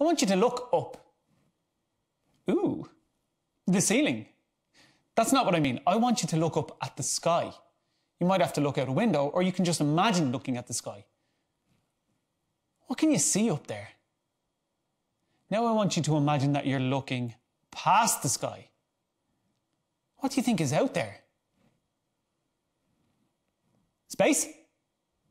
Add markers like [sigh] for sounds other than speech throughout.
I want you to look up. Ooh, the ceiling. That's not what I mean. I want you to look up at the sky. You might have to look out a window, or you can just imagine looking at the sky. What can you see up there? Now I want you to imagine that you're looking past the sky. What do you think is out there? Space?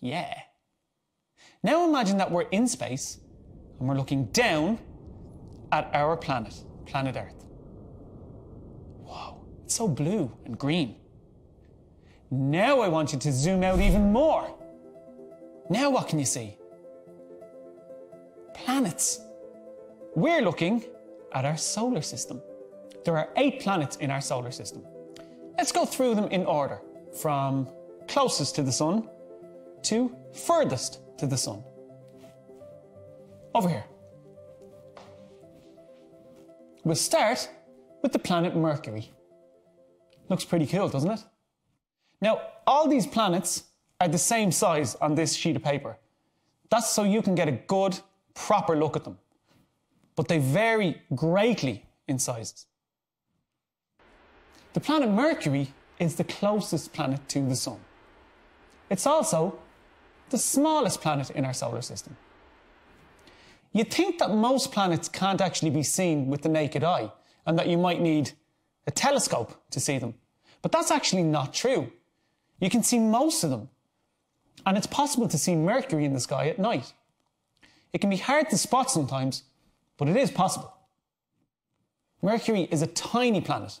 Yeah. Now imagine that we're in space and we're looking down at our planet, planet Earth. Wow, it's so blue and green. Now I want you to zoom out even more. Now what can you see? Planets. We're looking at our solar system. There are eight planets in our solar system. Let's go through them in order from closest to the sun to furthest to the sun. Over here. We'll start with the planet Mercury. Looks pretty cool, doesn't it? Now, all these planets are the same size on this sheet of paper. That's so you can get a good, proper look at them. But they vary greatly in sizes. The planet Mercury is the closest planet to the Sun. It's also the smallest planet in our solar system. You'd think that most planets can't actually be seen with the naked eye and that you might need a telescope to see them. But that's actually not true. You can see most of them. And it's possible to see Mercury in the sky at night. It can be hard to spot sometimes, but it is possible. Mercury is a tiny planet.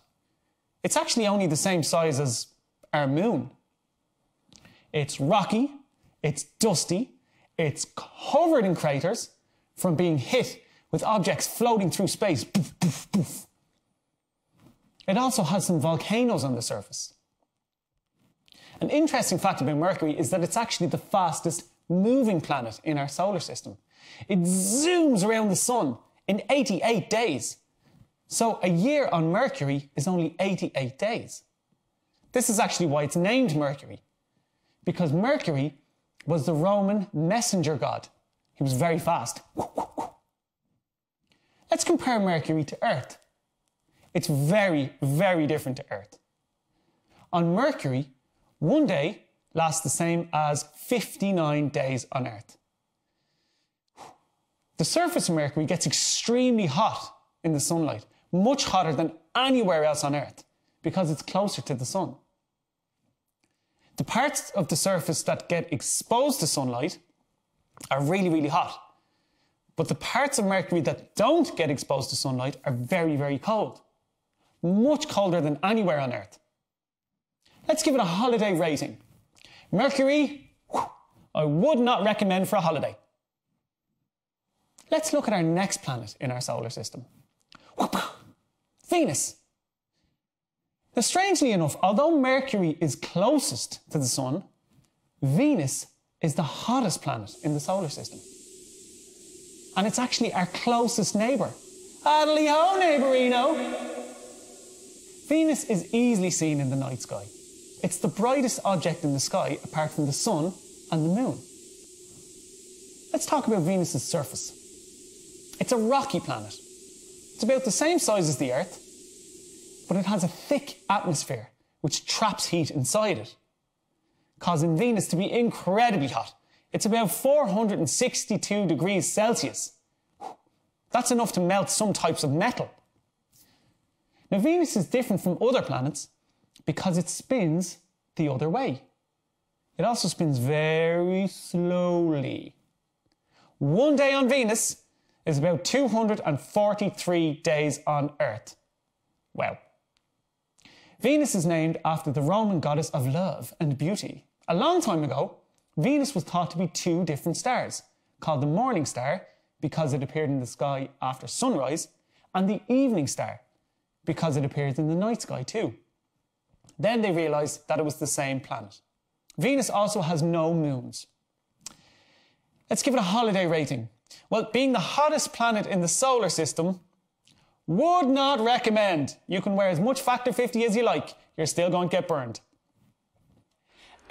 It's actually only the same size as our moon. It's rocky, it's dusty, it's covered in craters from being hit with objects floating through space. Poof, poof, poof. It also has some volcanoes on the surface. An interesting fact about Mercury is that it's actually the fastest moving planet in our solar system. It zooms around the sun in 88 days. So a year on Mercury is only 88 days. This is actually why it's named Mercury, because Mercury was the Roman messenger god. He was very fast. Let's compare Mercury to Earth. It's very, very different to Earth. On Mercury, one day lasts the same as 59 days on Earth. The surface of Mercury gets extremely hot in the sunlight, much hotter than anywhere else on Earth, because it's closer to the sun. The parts of the surface that get exposed to sunlight are really, really hot. But the parts of Mercury that don't get exposed to sunlight are very, very cold. Much colder than anywhere on Earth. Let's give it a holiday rating. Mercury, whew, I would not recommend for a holiday. Let's look at our next planet in our solar system. Venus. Now, strangely enough, although Mercury is closest to the Sun, Venus is the hottest planet in the solar system. And it's actually our closest neighbour. Addly ho, neighbourino! Venus is easily seen in the night sky. It's the brightest object in the sky apart from the Sun and the Moon. Let's talk about Venus's surface. It's a rocky planet. It's about the same size as the Earth, but it has a thick atmosphere which traps heat inside it, causing Venus to be incredibly hot. It's about 462 degrees Celsius. That's enough to melt some types of metal. Now, Venus is different from other planets because it spins the other way. It also spins very slowly. One day on Venus is about 243 days on Earth. Well, Venus is named after the Roman goddess of love and beauty. A long time ago, Venus was thought to be two different stars, called the morning star because it appeared in the sky after sunrise, and the evening star because it appears in the night sky too. Then they realised that it was the same planet. Venus also has no moons. Let's give it a holiday rating. Well, being the hottest planet in the solar system, would not recommend. You can wear as much factor 50 as you like, you're still going to get burned.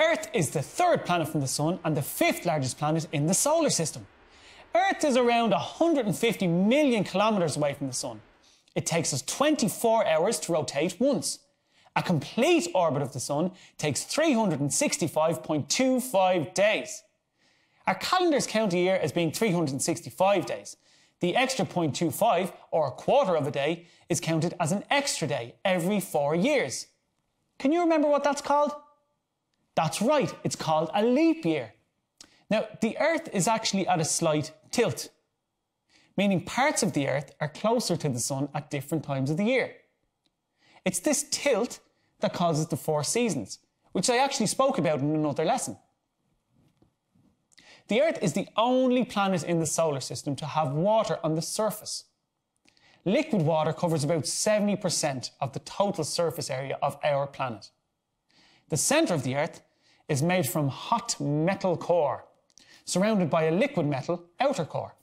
Earth is the third planet from the Sun and the fifth largest planet in the solar system. Earth is around 150 million kilometres away from the Sun. It takes us 24 hours to rotate once. A complete orbit of the Sun takes 365.25 days. Our calendars count a year as being 365 days. The extra 0.25, or a quarter of a day, is counted as an extra day every four years. Can you remember what that's called? That's right, it's called a leap year. Now, the Earth is actually at a slight tilt, meaning parts of the Earth are closer to the Sun at different times of the year. It's this tilt that causes the four seasons, which I actually spoke about in another lesson. The Earth is the only planet in the solar system to have water on the surface. Liquid water covers about 70% of the total surface area of our planet. The centre of the Earth is made from hot metal core, surrounded by a liquid metal outer core.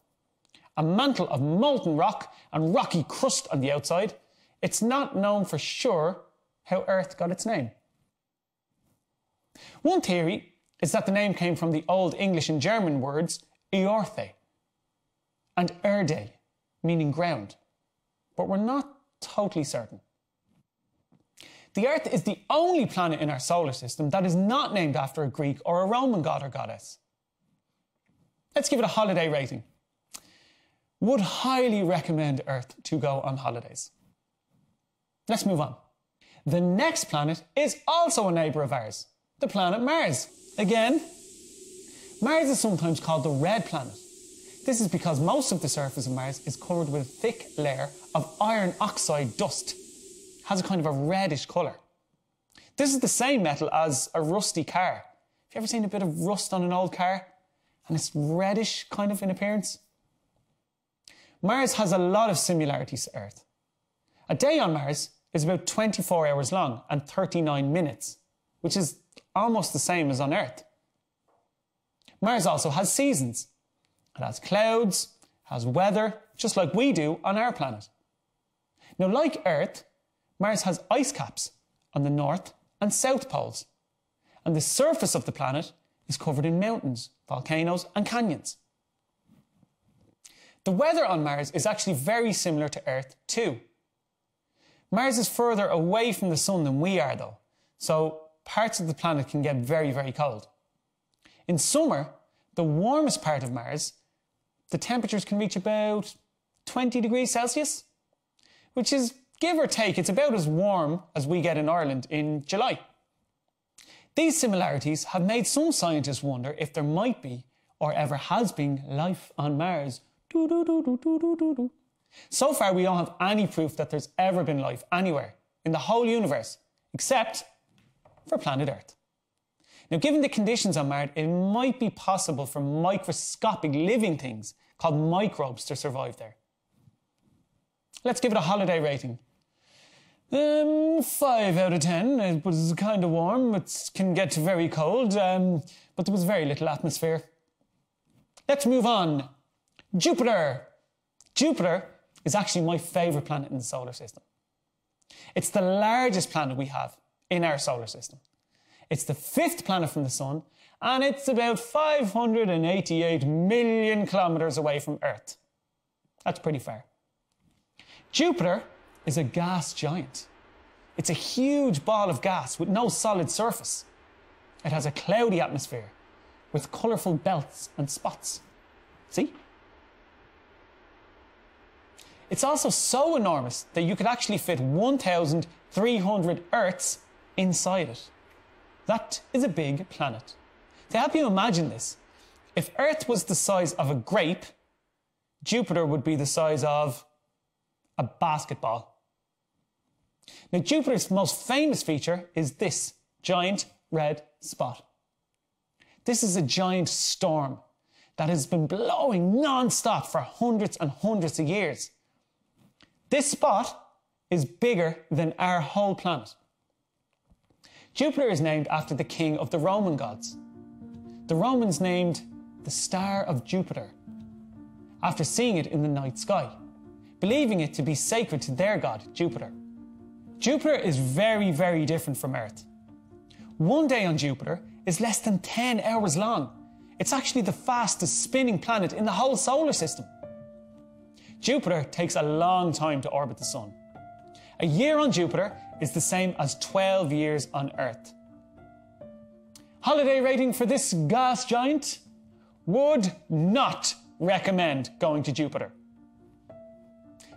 A mantle of molten rock and rocky crust on the outside, it's not known for sure how Earth got its name. One theory is that the name came from the Old English and German words Eorthe and Erde, meaning ground, but we're not totally certain. The Earth is the only planet in our solar system that is not named after a Greek or a Roman god or goddess. Let's give it a holiday rating. Would highly recommend Earth to go on holidays. Let's move on. The next planet is also a neighbour of ours, the planet Mars. Again, Mars is sometimes called the red planet. This is because most of the surface of Mars is covered with a thick layer of iron oxide dust. Has a kind of a reddish colour. This is the same metal as a rusty car. Have you ever seen a bit of rust on an old car? And it's reddish kind of in appearance? Mars has a lot of similarities to Earth. A day on Mars is about 24 hours long and 39 minutes, which is almost the same as on Earth. Mars also has seasons. It has clouds, has weather, just like we do on our planet. Now, like Earth, Mars has ice caps on the north and south poles, and the surface of the planet is covered in mountains, volcanoes, and canyons. The weather on Mars is actually very similar to Earth, too. Mars is further away from the Sun than we are, though, so parts of the planet can get very, very cold. In summer, the warmest part of Mars, the temperatures can reach about 20 degrees Celsius, which is, give or take, it's about as warm as we get in Ireland in July. These similarities have made some scientists wonder if there might be, or ever has been, life on Mars. So far, we don't have any proof that there's ever been life anywhere in the whole universe, except for planet Earth. Now, given the conditions on Mars, it might be possible for microscopic living things called microbes to survive there. Let's give it a holiday rating. Um, five out of ten. It was kind of warm. It can get very cold, um, but there was very little atmosphere. Let's move on. Jupiter. Jupiter is actually my favourite planet in the solar system. It's the largest planet we have in our solar system. It's the fifth planet from the Sun, and it's about 588 million kilometres away from Earth. That's pretty far. Jupiter is a gas giant. It's a huge ball of gas with no solid surface. It has a cloudy atmosphere with colourful belts and spots. See? It's also so enormous that you could actually fit 1,300 Earths inside it. That is a big planet. To help you imagine this, if Earth was the size of a grape, Jupiter would be the size of a basketball. Now, Jupiter's most famous feature is this giant red spot. This is a giant storm that has been blowing non-stop for hundreds and hundreds of years. This spot is bigger than our whole planet. Jupiter is named after the king of the Roman gods. The Romans named the star of Jupiter after seeing it in the night sky, believing it to be sacred to their god, Jupiter. Jupiter is very, very different from Earth. One day on Jupiter is less than 10 hours long. It's actually the fastest spinning planet in the whole solar system. Jupiter takes a long time to orbit the Sun. A year on Jupiter is the same as 12 years on Earth. Holiday rating for this gas giant? Would not recommend going to Jupiter.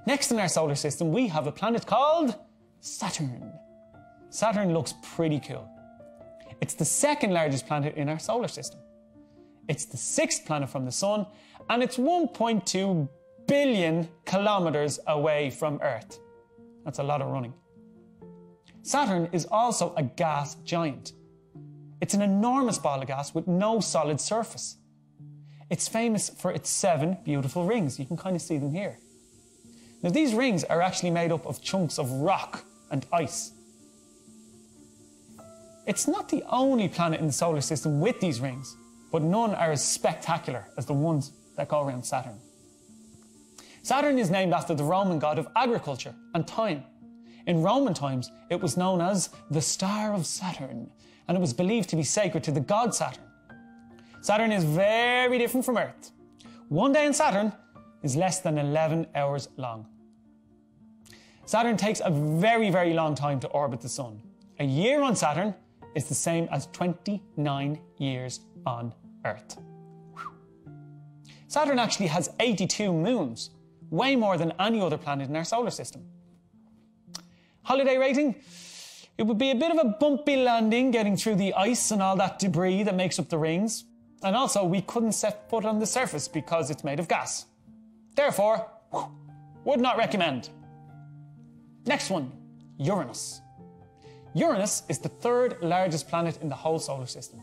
Next in our solar system, we have a planet called Saturn. Saturn looks pretty cool. It's the second largest planet in our solar system. It's the sixth planet from the Sun, and it's 1.2 billion kilometers away from Earth. That's a lot of running. Saturn is also a gas giant. It's an enormous ball of gas with no solid surface. It's famous for its seven beautiful rings. You can kind of see them here. Now, these rings are actually made up of chunks of rock and ice. It's not the only planet in the solar system with these rings, but none are as spectacular as the ones that go around Saturn. Saturn is named after the Roman god of agriculture and time. In Roman times, it was known as the Star of Saturn, and it was believed to be sacred to the god Saturn. Saturn is very different from Earth. One day in Saturn is less than 11 hours long. Saturn takes a very, very long time to orbit the Sun. A year on Saturn is the same as 29 years on Earth. Saturn actually has 82 moons, way more than any other planet in our solar system. Holiday rating? It would be a bit of a bumpy landing getting through the ice and all that debris that makes up the rings. And also, we couldn't set foot on the surface because it's made of gas. Therefore, would not recommend. Next one, Uranus. Uranus is the third largest planet in the whole solar system.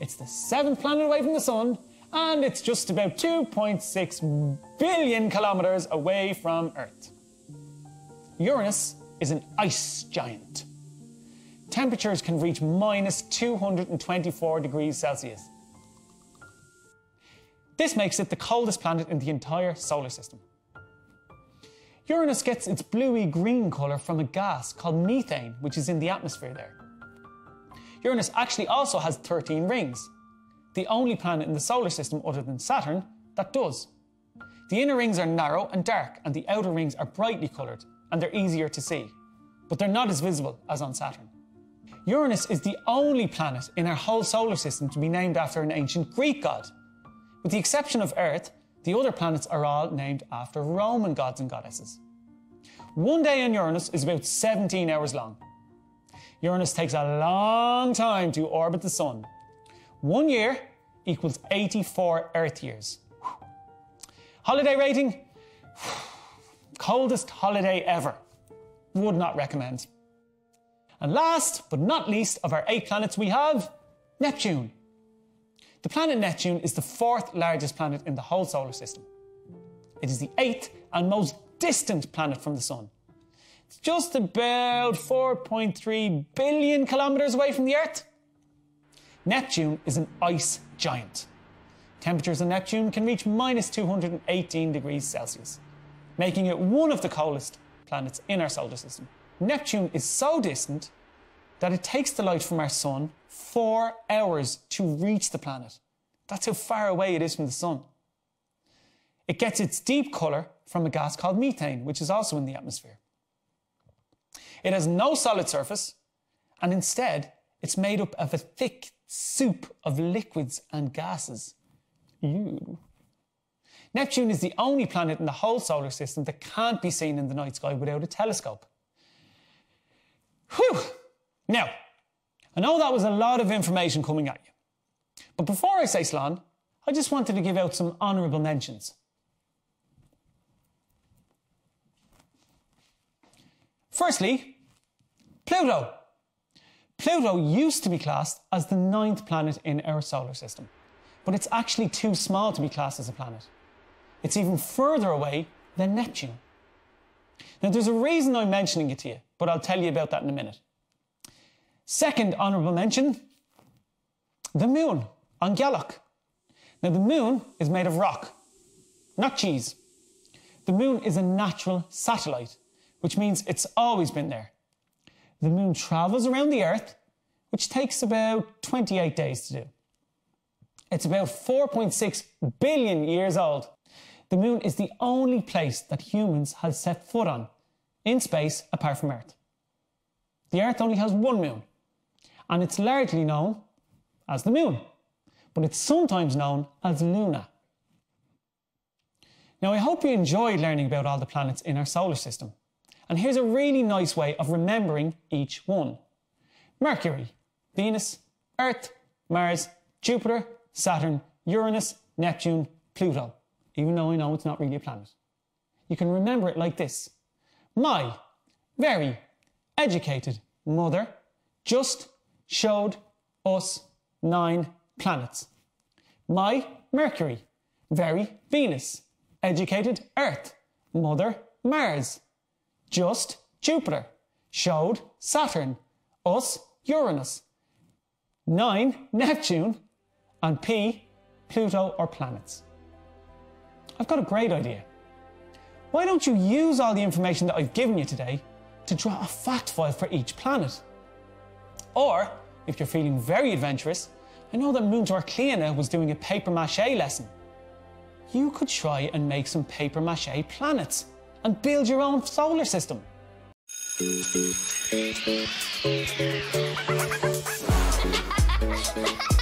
It's the seventh planet away from the Sun and it's just about 2.6 billion kilometers away from Earth. Uranus is an ice giant. Temperatures can reach minus 224 degrees Celsius. This makes it the coldest planet in the entire solar system. Uranus gets its bluey green colour from a gas called methane, which is in the atmosphere there. Uranus actually also has 13 rings, the only planet in the solar system other than Saturn that does. The inner rings are narrow and dark, and the outer rings are brightly coloured, and they're easier to see. But they're not as visible as on Saturn. Uranus is the only planet in our whole solar system to be named after an ancient Greek god. With the exception of Earth, the other planets are all named after Roman gods and goddesses. One day on Uranus is about 17 hours long. Uranus takes a long time to orbit the Sun, one year equals 84 Earth years. Holiday rating? Coldest holiday ever. Would not recommend. And last but not least of our eight planets, we have Neptune. The planet Neptune is the fourth largest planet in the whole solar system. It is the eighth and most distant planet from the Sun. It's just about 4.3 billion kilometers away from the Earth. Neptune is an ice giant. Temperatures on Neptune can reach minus 218 degrees Celsius, making it one of the coldest planets in our solar system. Neptune is so distant that it takes the light from our sun four hours to reach the planet. That's how far away it is from the sun. It gets its deep colour from a gas called methane, which is also in the atmosphere. It has no solid surface, and instead, it's made up of a thick, soup of liquids and gases. Ew. Neptune is the only planet in the whole solar system that can't be seen in the night sky without a telescope. Whew! Now, I know that was a lot of information coming at you. But before I say Slán, I just wanted to give out some honourable mentions. Firstly, Pluto. Pluto used to be classed as the ninth planet in our solar system, but it's actually too small to be classed as a planet. It's even further away than Neptune. Now, there's a reason I'm mentioning it to you, but I'll tell you about that in a minute. Second honourable mention the moon an Ghealach. Now, the moon is made of rock, not cheese. The moon is a natural satellite, which means it's always been there the moon travels around the Earth, which takes about 28 days to do. It's about 4.6 billion years old. The moon is the only place that humans have set foot on in space apart from Earth. The Earth only has one moon, and it's largely known as the moon, but it's sometimes known as Luna. Now, I hope you enjoyed learning about all the planets in our solar system. And here's a really nice way of remembering each one Mercury, Venus, Earth, Mars, Jupiter, Saturn, Uranus, Neptune, Pluto, even though I know it's not really a planet. You can remember it like this My very educated mother just showed us nine planets. My Mercury, very Venus, educated Earth, mother Mars, just Jupiter, showed Saturn, us Uranus, nine Neptune, and P Pluto or planets. I've got a great idea. Why don't you use all the information that I've given you today to draw a fact file for each planet? Or, if you're feeling very adventurous, I know that Múinteoir Cliana was doing a paper mache lesson. You could try and make some paper mache planets and build your own solar system. [laughs]